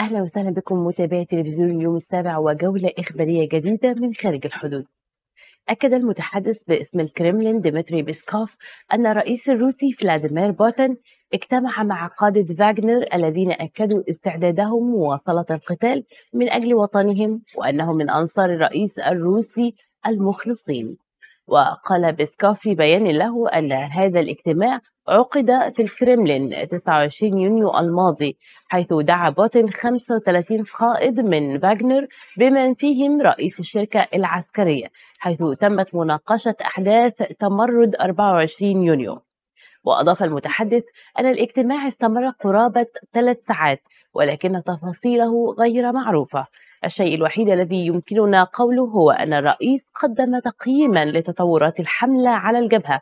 أهلا وسهلا بكم متابعي تلفزيون اليوم السابع وجولة إخبارية جديدة من خارج الحدود. أكد المتحدث باسم الكرملين ديمتري بيسكوف أن الرئيس الروسي فلاديمير بوتين اجتمع مع قادة فاغنر الذين أكدوا استعدادهم مواصلة القتال من أجل وطنهم وأنهم من أنصار الرئيس الروسي المخلصين. وقال بيسكوف في بيان له أن هذا الاجتماع عقد في الكرملين 29 يونيو الماضي حيث دعا بوتين 35 قائد من فاغنر بمن فيهم رئيس الشركة العسكرية حيث تمت مناقشة أحداث تمرد 24 يونيو. وأضاف المتحدث أن الاجتماع استمر قرابة ثلاث ساعات ولكن تفاصيله غير معروفة. الشيء الوحيد الذي يمكننا قوله هو أن الرئيس قدم تقييما لتطورات الحملة على الجبهة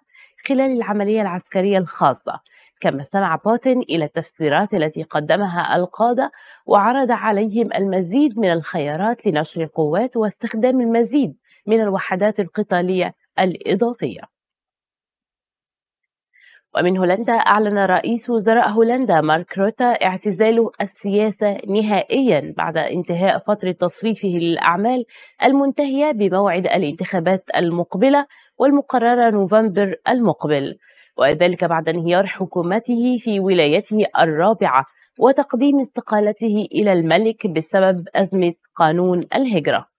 خلال العملية العسكرية الخاصة كما استمع بوتين إلى التفسيرات التي قدمها القادة وعرض عليهم المزيد من الخيارات لنشر القوات واستخدام المزيد من الوحدات القتالية الإضافية. ومن هولندا أعلن رئيس وزراء هولندا مارك روتا اعتزاله السياسة نهائيا بعد انتهاء فترة تصريفه للأعمال المنتهية بموعد الانتخابات المقبلة والمقررة نوفمبر المقبل. وذلك بعد انهيار حكومته في ولايته الرابعة وتقديم استقالته إلى الملك بسبب أزمة قانون الهجرة.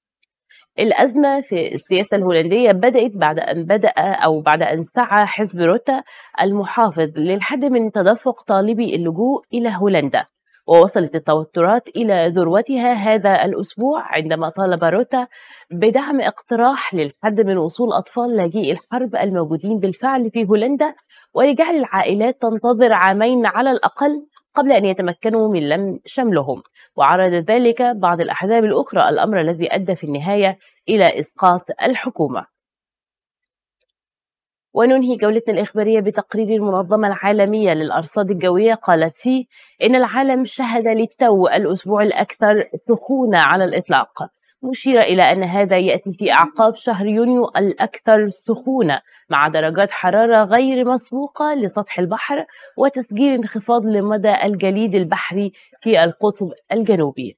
الأزمة في السياسة الهولندية بدأت بعد أن بدأ أو بعد أن سعى حزب روتا المحافظ للحد من تدفق طالبي اللجوء إلى هولندا ووصلت التوترات إلى ذروتها هذا الأسبوع عندما طالب روتا بدعم اقتراح للحد من وصول أطفال لاجئي الحرب الموجودين بالفعل في هولندا ولجعل العائلات تنتظر عامين على الأقل قبل أن يتمكنوا من لم شملهم. وعرض ذلك بعض الأحزاب الأخرى الأمر الذي أدى في النهاية إلى إسقاط الحكومة. وننهي جولتنا الإخبارية بتقرير المنظمة العالمية للأرصاد الجوية قالت فيه إن العالم شهد للتو الأسبوع الأكثر سخونة على الإطلاق. مشيرة إلى أن هذا يأتي في أعقاب شهر يونيو الأكثر سخونة مع درجات حرارة غير مسبوقة لسطح البحر وتسجيل انخفاض لمدى الجليد البحري في القطب الجنوبي.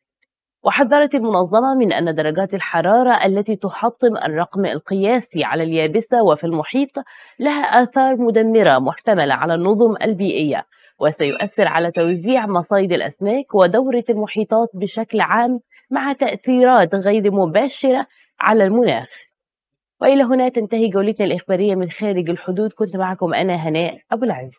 وحذرت المنظمة من أن درجات الحرارة التي تحطم الرقم القياسي على اليابسة وفي المحيط لها آثار مدمرة محتملة على النظم البيئية وسيؤثر على توزيع مصايد الأسماك ودورة المحيطات بشكل عام مع تأثيرات غير مباشرة على المناخ. وإلى هنا تنتهي جولتنا الإخبارية من خارج الحدود. كنت معكم أنا هناء أبو العز.